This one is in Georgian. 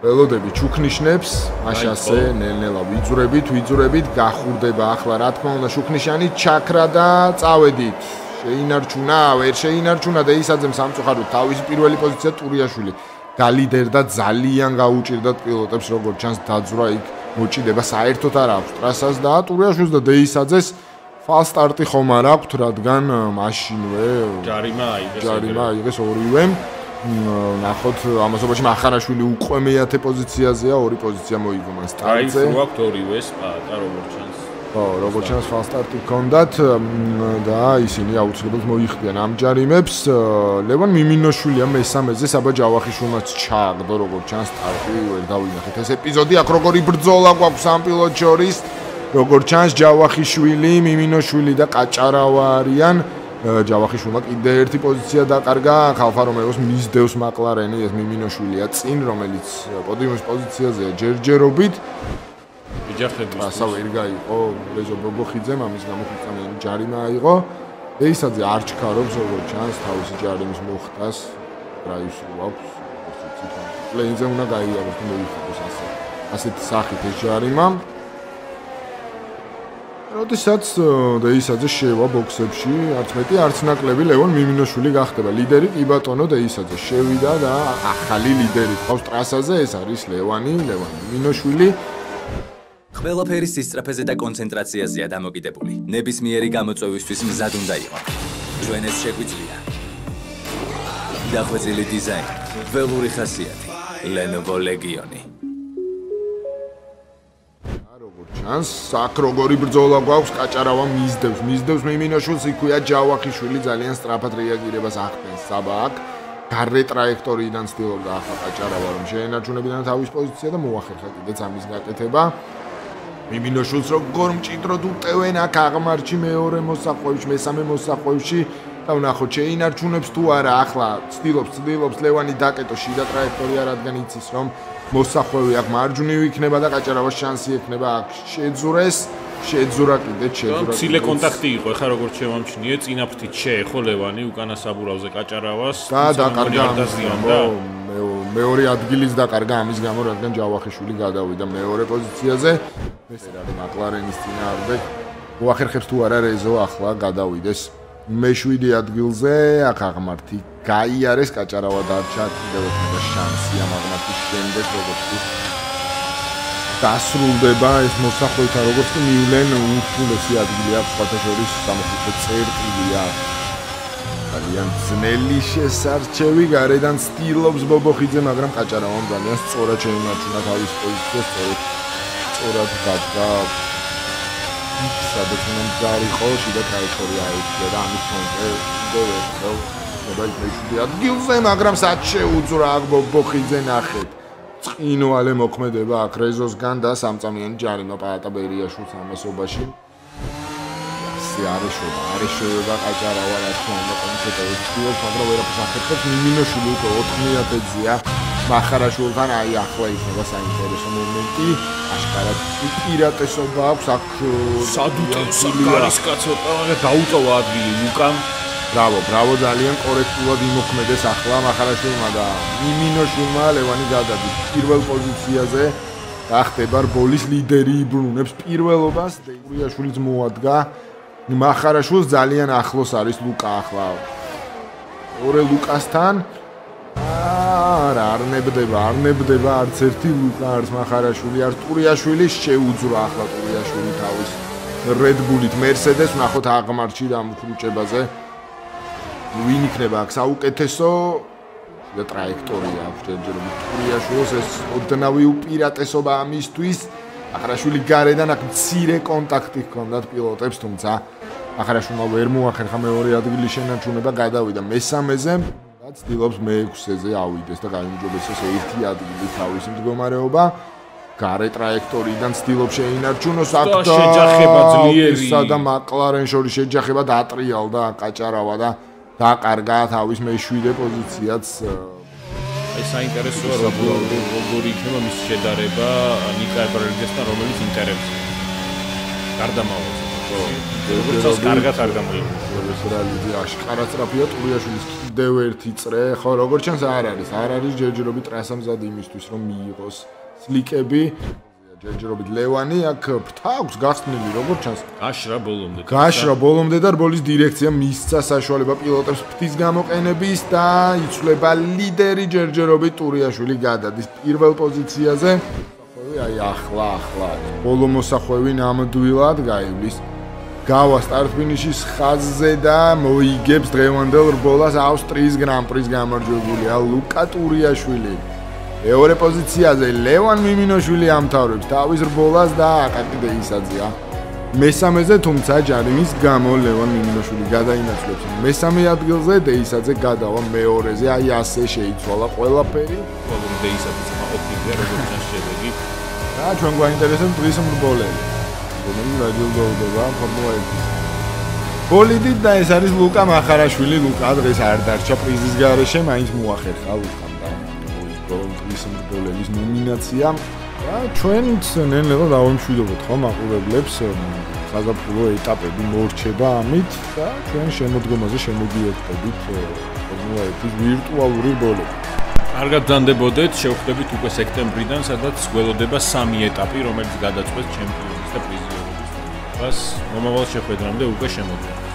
ველოდები ჩუქნიშნებს, მაშასე ნელ-ნელა ვიძურებით, ვიძურებით, გახურდება ახლა რა თქმა უნდა შუქნიშანი ჩაქრა და წავედით. შეინარჩუნა, ვერ შეინარჩუნა და ისაძემ სამწუხაროდ თავისი პირველი პოზიცია ტურიაშვილი. გალიდერდა ძალიან გაუჭირდა პილოტებს როგორც ჩანს დაძვრა იქ მოჭიდება საერთოდ არ აქვს ტრასას და ტურიაშვილს და დეისაძეს ფალ სტარტი ხომ არ აქვს რადგან მაშინვე ჯარიმა აიღეს ჯარიმა აიღეს ორივე ნახოთ ამასობაში მახარაშვილი უკვე მეათე პოზიციაზეა ორი პოზიცია მოიგო მან სტარტზე აი აქვს ორივე სპარტა როგორც ჩანს? ხო როგორც ჩანს ფალ სტარტი ჰქონდათ და ისინი აუცილებლად მოიხდიან ამ ჯარიმებს. ლევან მიმინოშვილია მესამეზე საბა ჯავახიშვილმაც ჩააგდო როგორც ჩანს სტარტი ვერ დავინახეთ ეს ეპიზოდი. აქ როგორი ბრძოლა გვაქვს ამ პილოტ შორის? როგორც ჩანს ჯავახიშვილი მიმინოშვილი და ყაჭარავა არიან ჯავახიშვილმა კიდე ერთი პოზიცია დაკარგა. ხალფა რომეოს მისდევს მაკლარენი ეს მიმინოშვილია წინ რომელიც პოდიუმის პოზიციაზეა ჯერჯერობით ეჯახები ასა ვერ გაიყო. რეზო ბობოხიძემ ამის გამო ხიწამიანი ჯარიმა აიღო. ეისაძე არ ჩქარობს როგორც ჩანს თავისი ჯარიმის მოხდას რაიუსი აქვს. პლეინზე უნდა გაიაროს და მოიხდოს ასე ასეთი სახით ეს ჯარიმა როდესაც დეისაძე შევა ბოქსებში, არც მეტი, არც ნაკლები ლევონ მიმინოშვილი გახდება ლიდერი. კი ბატონო, დეისაძე შევიდა და ახალი ლიდერი ყავს ტრასაზე, ეს არის ლევანი, ლევან მიმინოშვილი. ყველაფერი სისტრაფეზე და კონცენტრაციაზეა დამოკიდებული. ნებისმიერი გამოწვევისთვის მზად უნდა იყო. ჩვენ ეს შეგვიძლია. დახვეწილი დიზაინი, ველური ხასიათი, Lenovo Legion. ჩანს აქ როგორი ბრძოლა გვაქვს კაჭარავა მისდევს. მისდევს მიმინაშვილს იქვია ჯავახიშვილი ძალიან სწრაფად რეაგირებას ახდენს. საბაკ გარე ტრაექტორიიდან ცდილობდა ახლა კაჭარავა რომ შეენარჩუნებინა თავის პოზიცია და მოახერხა კიდეც ამის გაკეთება. მიმინაშვილს როგორ მჭიდროდ უტევენ აქ აღმარჩი მეორე მოსახვევში მესამე მოსახვევში და ვნახოთ შეინარჩუნებს თუ არა ახლა ცდილობს ცდილობს ლევანი დაკეტო შიდა ტრაექტორია რადგან იცის რომ მოსახვევი აქ მარჯვნივ იქნება და გაჭარავას შანსი ექნება აქ შეძურეს შეძურა კიდე შეძურა ცილე კონტაქტი იყო ეხა როგორც შევამჩნიე წინაფრთით შეეხო ლევანი უკანა საბურავზე გაჭარავას და დაკარგა და მეორე ადგილის დაკარგა ამის გამო რადგან ჯავახიშვილი გადავიდა მეორე პოზიციაზე. ეს არის მაკლარენის წინააღმდეგ. უახერხებს თუ არა რეზო ახლა გადავიდეს მე-7 ადგილზე აქ აღმართი გაიარეს კაჭარავა დარჩა კიდევ ერთი შანსი ამ აღმართის შემდეგ როგორც კი დასრულდება ეს მოსახვეთა როგორც კი მივლენ უთხილესი ადგილი აქვს სხვათა შორის სამოხუცე წერტილია. ძალიან ძნელი შესარჩევი გარედან სტილობს ბობოხიძე მაგრამ კაჭარავამ ძალიან სწორად შეიმარჯვნა თავის პოზიციას სწორად სწორად დადგა სადაც უნდა დაიყო შიდა აიწია და ამის კონტე კიდევ ერთხელ მობაილ მეშვიდე ადგილზე მაგრამ სად შეუძრა აქ ბოხიძე ნახეთ? წინვალე მოქმედება აქ რეზოსგან და სამწამიანი ჯარიმა პაატა ბერიაშვილს ამასობაში. სი არეშობა არეშობა ყაჭარავა რა თქმა უნდა კონკრეტულად ვთქვი მაგრამ ვერაფერს ახერხებს მინოშვილი უკვე 90-ეზეა მახარაშვილთან აი ახლა იქნება საინტერესო მომენტი. აშკარად პირატესობა აქვს აქ სადუტენსო კარისკაცოტა და დაუტოვა ადგილი ლუკამ ბრავო ბრავო ძალიან კორექტულად იმოქმედეს ახლა მახარაშვილმა და მიმინოშვილმა ლევანი გადადის პირველ პოზიციაზე გახდება რბოლის ლიდერი იბრუნებს პირველობას. დეურიაშვილიც მოადგა. მახარაშვილს ძალიან ახლოს არის ლუკა ახლა. ორე ლუკასთან არა, არ ნებდება, არ ნებდება არც ერთი ლუკა, არც מחარაშვილი, არც ტურიაშვილი შეუძრა ახლა ტურიაშვილი თავის Red Bull-ით Mercedes, ნახოთ აღმარჩი და მხრუჭებაზე. ვინ იქნება აქ საუკეთესო და ტრაექტორია აქვს ჯერჯერობით ტურიაშვილს ეს ოდნავი უპირატესობა ამისთვის. ახარაშვილი გარედან აქ მცირე კონტაქტი ჰქონდათ პილოტებს, თუმცა ახარაშვილმა ვერ მოახერხა მეორე ადგილის შენარჩუნება, გადავიდა მესამეზე. ცდილობს მე-6-ზე ავიდეს და გაიმჯობეს ეს ერთი ადგილი თავისი მდგომარეობა. გარე ტრაექტორიდან ცდილობს შეინარჩუნოს აქ და შეჯახება ძლიერი და მაკლარენ შორის შეჯახება დაატრიალდა კაჭარავა და დააკარგა თავის მე-7 პოზიციაც. ეს საინტერესოა როგორი იქნება მის შედარება ნიკა ებრალგესთან რომელიც ინტერებს. გარდამავალს როგორც კარგად არ გამოიყურება. ეს რეალიზი აშკარა სწრაფია ტურიაშვილის კიდევ ერთი წრე, ხო, როგორც ჩანს არ არის, არ არის ჯერჯერობით ტრასამზად იმისთვის რომ მიიღოს სლიკები. ჯერჯერობით ლევანი აქ ფრთავს გახსნილი როგორც ჩანს გაშრა ბოლომდე. გაშრა ბოლომდე და რბოლის დირექცია მისცა საშუალება პილოტებს ფრთის გამოყენების და იცვლება ლიდერი ჯერჯერობით ტურიაშვილი გადადის პირველ პოზიციაზე. აი ახლა ახლა ბოლო მოსახვევი ნამდვილად გაივლის გავა სტარტ-ფინიშის ხაზზე და მოიგებს დღევანდელ რბოლას ავსტრიის გრან-პრის გამარჯვებულია ლუკა ტურიაშვილი. მეორე პოზიციაზე ლევან მიმინოშვილი ამთავრებს თავის რბოლას და აკაკი დეისაძეა. მესამეზე თუმცა ჯარიმის გამო ლევან მიმინოშვილი გადაინაცვლებს. მესამე ადგილზე დეისაძე გადავა მეორეზე, აი ასე შეიცვალა ყველაფერი. ბოლომდე დეისაძე ყოფილია როგორც შედეგი. და ჩვენ გვაინტერესებს დღის რბოლები. რომელიც რაჯილდოვდება ფორმულა 1-ის. ბოლიდით და ეს არის ლუკა მახარაშვილი, ლუკა დღეს არ დარჩა პრიზის გარეშე, მაინც მოახერხა ლუკამ და ბოლოს რბოლების ნომინაცია. და ჩვენც ნელ-ნელა დავამშვიდობოთ ხო მაყურებლებს საზაფხულო ეტაპები მორჩება ამით და ჩვენ შემოდგომაზე შემოგიერთებით ფორმულა 1-ის ვირტუალური რბოლები. კარგად დანდებოდეთ, შევხვდებით უკვე სექტემბრიდან, სადაც გველოდება სამი ეტაპი, რომელიც გადაწყვეტს ჩემპიონის და პრიზიორების. მას მომავალ შეხვედრამდე უკვე შემოგვიყვება.